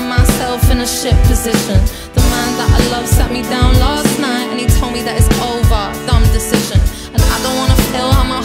found myself in a shit position. The man that I love sat me down last night and he told me that it's over, dumb decision. And I don't wanna feel how my